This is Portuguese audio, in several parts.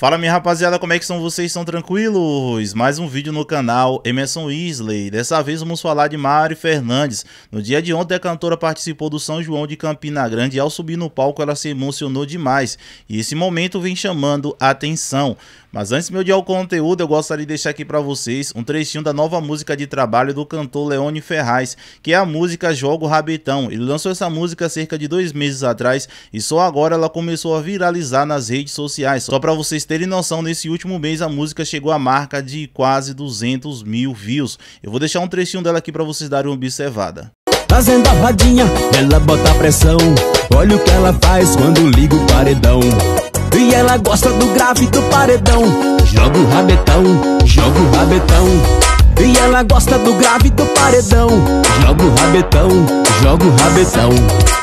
Fala minha rapaziada, como é que são vocês? Estão tranquilos? Mais um vídeo no canal Emerson Weasley. Dessa vez vamos falar de Mari Fernandes. No dia de ontem a cantora participou do São João de Campina Grande e ao subir no palco ela se emocionou demais. E esse momento vem chamando a atenção. Mas antes de eu conteúdo, eu gostaria de deixar aqui para vocês um trechinho da nova música de trabalho do cantor Leone Ferraz, que é a música Jogo Rabetão. Ele lançou essa música cerca de dois meses atrás e só agora ela começou a viralizar nas redes sociais. Só para vocês terem noção, nesse último mês a música chegou à marca de quase 200 mil views. Eu vou deixar um trechinho dela aqui para vocês darem uma observada. Fazendo a rodinha, ela bota pressão. Olha o que ela faz quando liga o paredão. E ela gosta do grave do paredão. Joga o rabetão, joga o rabetão. E ela gosta do grave do paredão. Joga o rabetão, joga o rabetão.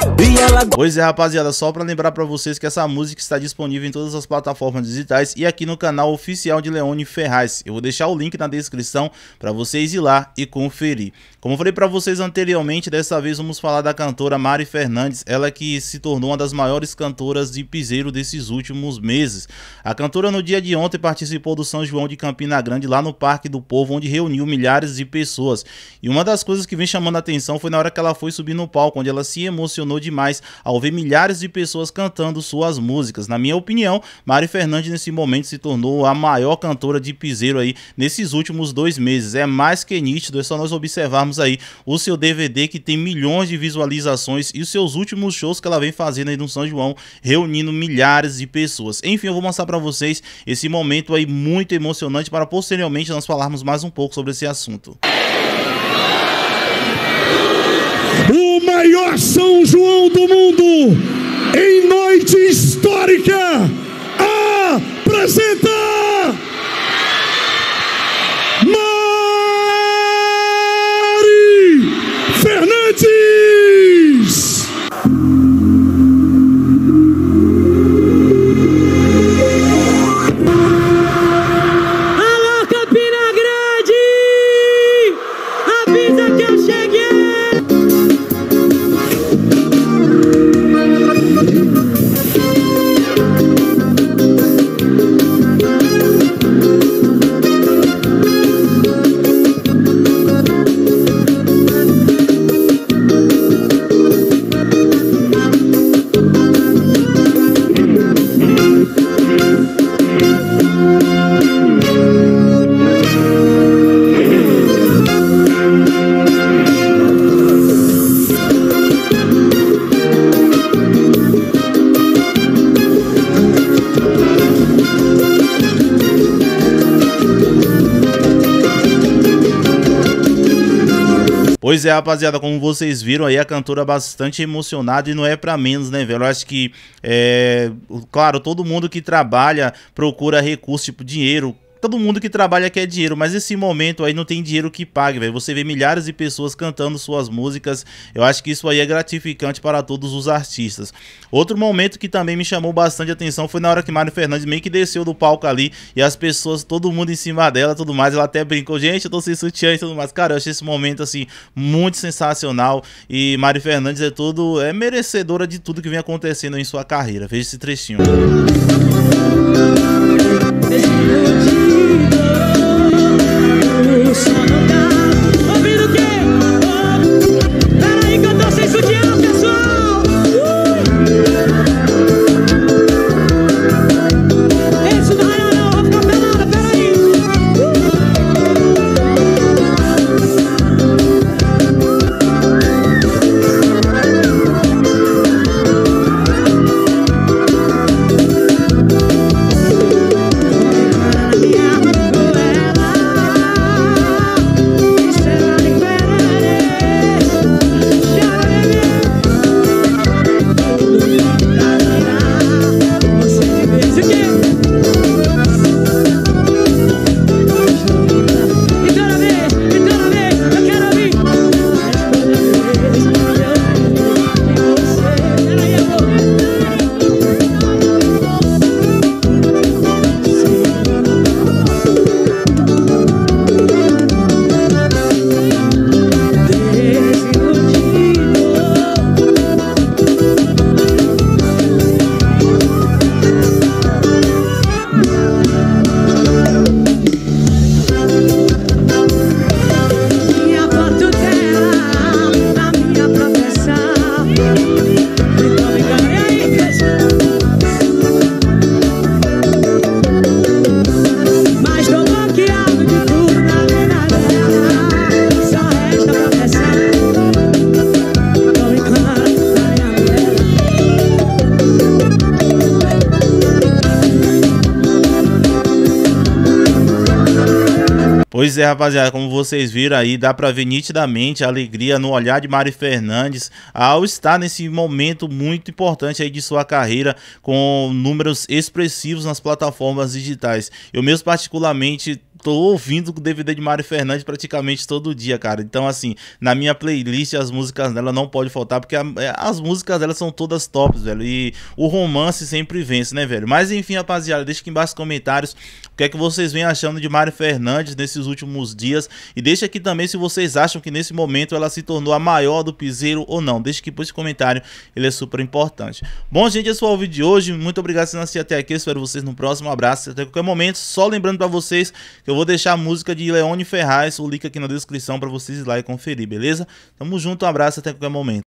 Pois é, rapaziada, só para lembrar para vocês que essa música está disponível em todas as plataformas digitais e aqui no canal oficial de Leone Ferraz. Eu vou deixar o link na descrição para vocês ir lá e conferir. Como falei para vocês anteriormente, dessa vez vamos falar da cantora Mari Fernandes, ela que se tornou uma das maiores cantoras de piseiro desses últimos meses. A cantora no dia de ontem participou do São João de Campina Grande lá no Parque do Povo, onde reuniu milhares de pessoas. E uma das coisas que vem chamando a atenção foi na hora que ela foi subir no palco, onde ela se emocionou de demais ao ver milhares de pessoas cantando suas músicas. Na minha opinião, Mari Fernandes nesse momento se tornou a maior cantora de piseiro aí nesses últimos dois meses. É mais que nítido, é só nós observarmos aí o seu DVD que tem milhões de visualizações e os seus últimos shows que ela vem fazendo aí no São João, reunindo milhares de pessoas. Enfim, eu vou mostrar para vocês esse momento aí muito emocionante para posteriormente nós falarmos mais um pouco sobre esse assunto. Maior São João do mundo, em noite histórica, apresenta Pois é, rapaziada, como vocês viram aí, a cantora bastante emocionada e não é para menos, né, velho? Eu acho que, é, claro, todo mundo que trabalha procura recurso, tipo dinheiro, todo mundo que trabalha quer dinheiro, mas esse momento aí não tem dinheiro que pague, velho. Você vê milhares de pessoas cantando suas músicas. Eu acho que isso aí é gratificante para todos os artistas. Outro momento que também me chamou bastante atenção foi na hora que Mário Fernandes meio que desceu do palco ali e as pessoas, todo mundo em cima dela, tudo mais. Ela até brincou, gente, eu tô sem sutiã e tudo mais. Cara, eu achei esse momento assim muito sensacional e Mário Fernandes é tudo é merecedora de tudo que vem acontecendo em sua carreira. Veja esse trechinho. Pois é, rapaziada, como vocês viram aí, dá pra ver nitidamente a alegria no olhar de Mari Fernandes ao estar nesse momento muito importante aí de sua carreira com números expressivos nas plataformas digitais. Eu mesmo particularmente tô ouvindo o DVD de Mari Fernandes praticamente todo dia, cara. Então, assim, na minha playlist as músicas dela não pode faltar, porque a, é, as músicas dela são todas tops, velho. E o romance sempre vence, né, velho? Mas enfim, rapaziada, deixa aqui embaixo nos comentários o que é que vocês vêm achando de Mari Fernandes nesses últimos dias. E deixa aqui também se vocês acham que nesse momento ela se tornou a maior do piseiro ou não. Deixa aqui por esse comentário, ele é super importante. Bom, gente, esse foi o vídeo de hoje. Muito obrigado por assistir até aqui. Espero vocês no próximo. Um abraço. Até qualquer momento. Só lembrando para vocês que eu vou deixar a música de Leone Ferraz, o link aqui na descrição para vocês ir lá e conferir, beleza? Tamo junto, um abraço até qualquer momento.